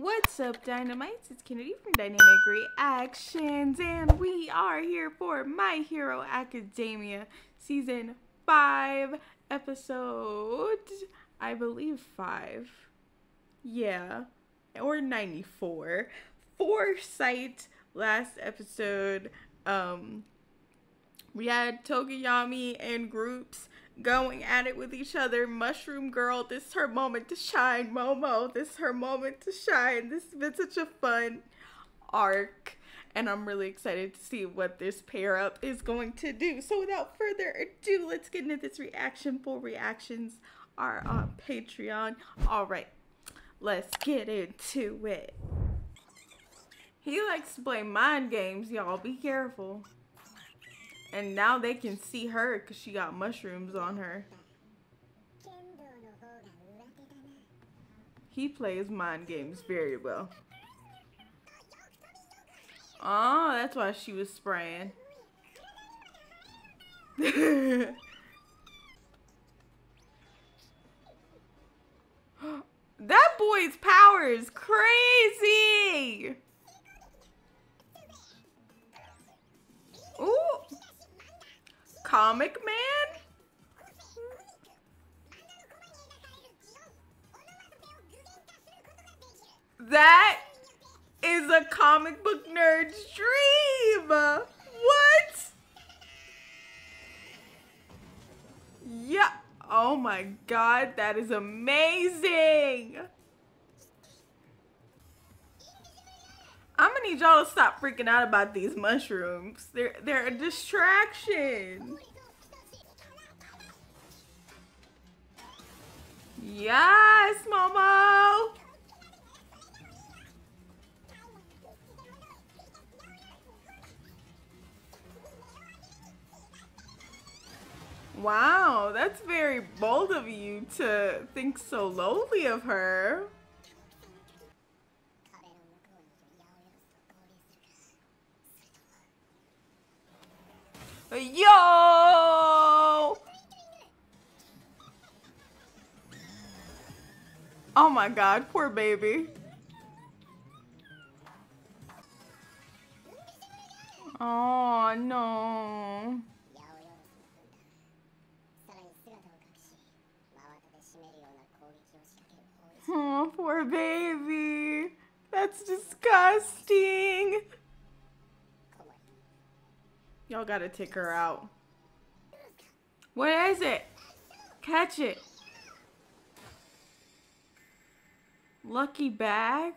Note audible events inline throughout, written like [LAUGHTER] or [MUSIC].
What's up, Dynamites? It's Kennedie from Dynamic Reactions, and we are here for My Hero Academia Season 5, Episode, I believe 5. Yeah, or 94. Foresight, last episode. Um, we had Tokoyami and groups going at it with each other. Mushroom Girl, this is her moment to shine. Momo, this is her moment to shine. This has been such a fun arc. And I'm really excited to see what this pair up is going to do. So without further ado, let's get into this reaction. Full reactions are on Patreon. All right, let's get into it. He likes to play mind games, y'all. Be careful. And now they can see her because she got mushrooms on her. He plays mind games very well. Oh, that's why she was spraying. [LAUGHS] that boy's power is crazy. Comic Man? That is a comic book nerd's dream. What? Yeah. Oh my god, that is amazing. Need y'all to stop freaking out about these mushrooms. They're they're a distraction. Yes, Momo. Wow, that's very bold of you to think so lowly of her. Yo! Oh my god, poor baby. Oh no. Oh, poor baby. That's disgusting. Y'all gotta take her out. What is it? Catch it. Lucky bag?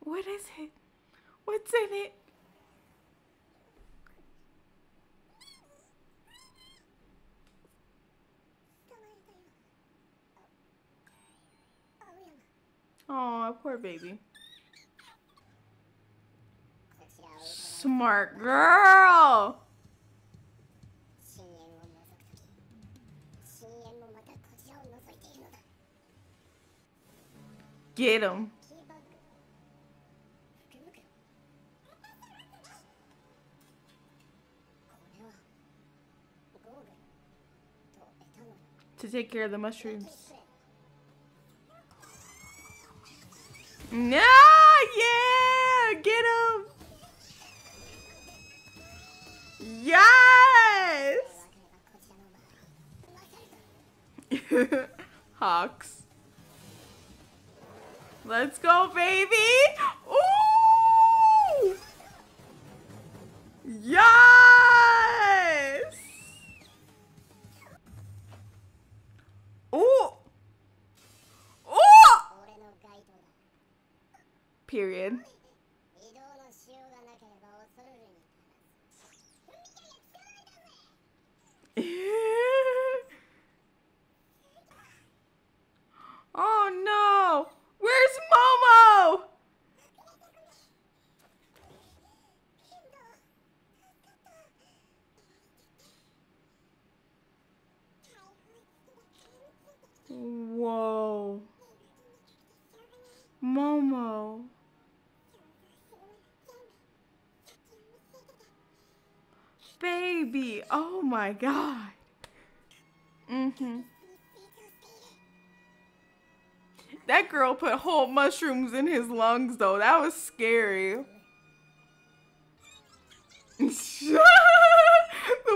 What is it? What's in it? Oh, poor baby. Smart girl. Get him. To take care of the mushrooms. No, Yes! [LAUGHS] Hawks. Let's go, baby! Ooh! Yes! Ooh! Ooh! Period. [LAUGHS] oh no! Where's Momo? Whoa. Momo. Baby. Oh my god. Mm-hmm. That girl put whole mushrooms in his lungs, though. That was scary. [LAUGHS] the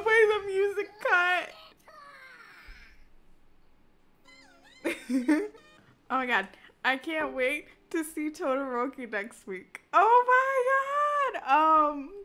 way the music cut. [LAUGHS] oh my god. I can't wait to see Todoroki next week. Oh my god. Um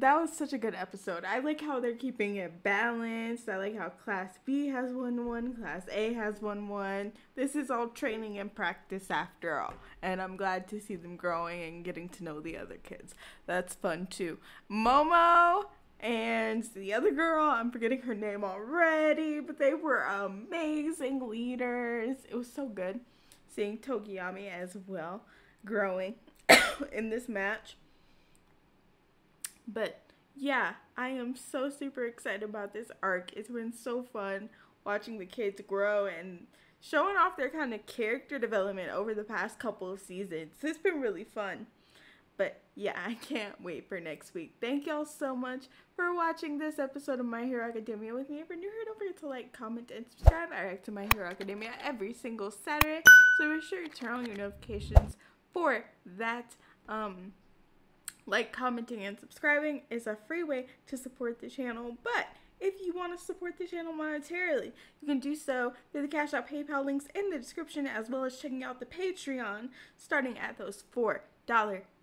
that was such a good episode. I like how they're keeping it balanced. I like how Class B has won one, Class A has won one. This is all training and practice after all, and I'm glad to see them growing and getting to know the other kids. That's fun too. Momo and the other girl, I'm forgetting her name already, but they were amazing leaders. It was so good seeing Tokoyami as well growing [COUGHS] in this match. But yeah, I am so super excited about this arc. It's been so fun watching the kids grow and showing off their kind of character development over the past couple of seasons. It's been really fun. But yeah, I can't wait for next week. Thank y'all so much for watching this episode of My Hero Academia with me. If you're new here, don't forget to like, comment, and subscribe. I react to My Hero Academia every single Saturday, so be sure to turn on your notifications for that. Um, like, commenting, and subscribing is a free way to support the channel, but if you want to support the channel monetarily, you can do so through the Cash App PayPal links in the description, as well as checking out the Patreon, starting at those $4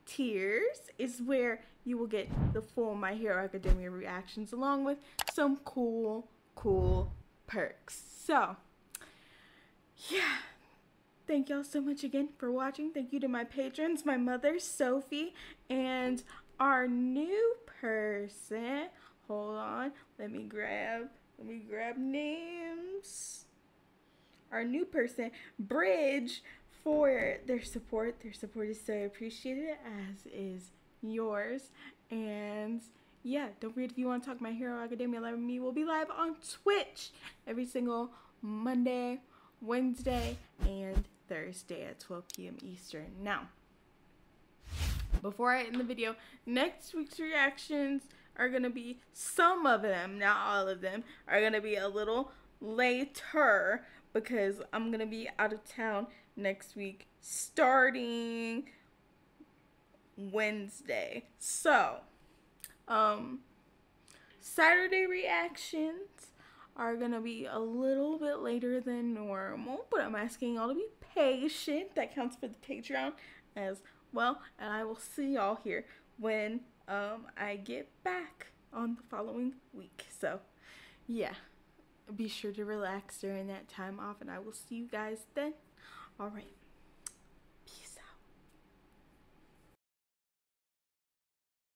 tiers, is where you will get the full My Hero Academia reactions, along with some cool, cool perks. So, yeah Thank y'all so much again for watching. Thank you to my patrons, my mother, Sophie, and our new person. Hold on. Let me grab, let me grab names. Our new person, Bridge, for their support. Their support is so appreciated, as is yours. And yeah, don't forget if you want to talk My Hero Academia Live me, we'll be live on Twitch every single Monday, Wednesday, and Thursday at 12 p.m. Eastern. Now, before I end the video, next week's reactions are going to be some of them, not all of them, are going to be a little later because I'm going to be out of town next week starting Wednesday. So, um, Saturday reactions are going to be a little bit later than normal, but I'm asking y'all to be patient. That counts for the Patreon as well. And I will see y'all here when um, I get back on the following week. So, yeah, be sure to relax during that time off, and I will see you guys then. All right.